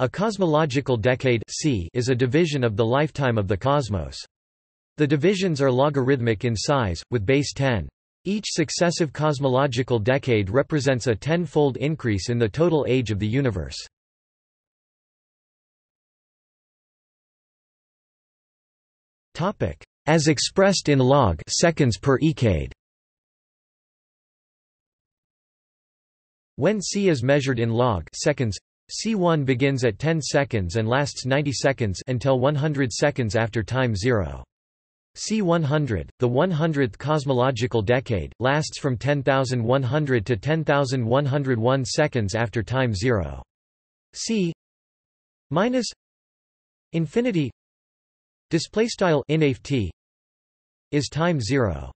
A cosmological decade c is a division of the lifetime of the cosmos. The divisions are logarithmic in size, with base 10. Each successive cosmological decade represents a ten-fold increase in the total age of the universe. As expressed in log seconds per ecade. When c is measured in log seconds, C1 begins at 10 seconds and lasts 90 seconds until 100 seconds after time zero. C100, the 100th cosmological decade, lasts from 10,100 to 10,101 seconds after time zero. C minus infinity display style is time zero.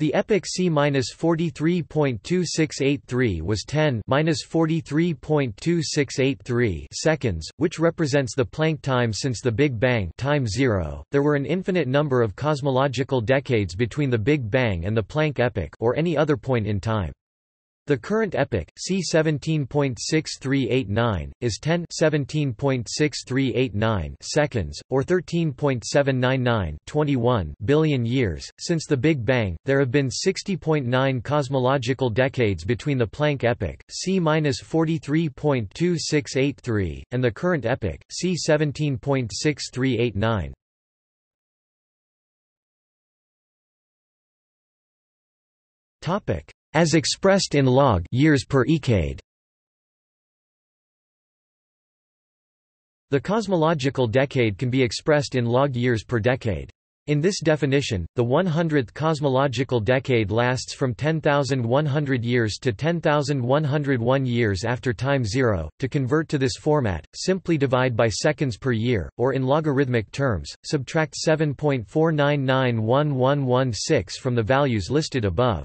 The epoch C-43.2683 was 10-43.2683 seconds, which represents the Planck time since the Big Bang, time zero. There were an infinite number of cosmological decades between the Big Bang and the Planck epoch or any other point in time. The current epoch, c 17.6389, is 10 17.6389 seconds, or 13.799 21 billion years. Since the Big Bang, there have been 60.9 cosmological decades between the Planck epoch, c 43.2683, and the current epoch, c 17.6389. Topic as expressed in log years per ecade. The cosmological decade can be expressed in log years per decade. In this definition, the 100th cosmological decade lasts from 10,100 years to 10,101 years after time zero. To convert to this format, simply divide by seconds per year, or in logarithmic terms, subtract 7.4991116 from the values listed above.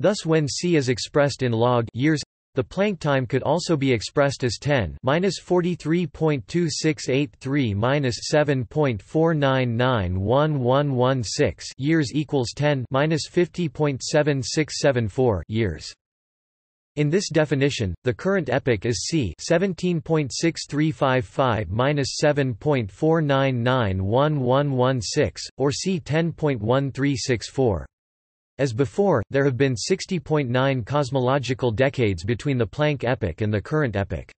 Thus when c is expressed in log years, the Planck time could also be expressed as 10 minus 43.2683 minus 7.4991116 years equals 10 minus 50.7674 years. In this definition, the current epoch is c 17.6355 minus 7.4991116, or c 10.1364. As before, there have been 60.9 cosmological decades between the Planck epoch and the current epoch.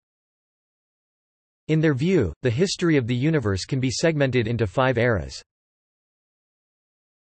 In their view, the history of the universe can be segmented into five eras.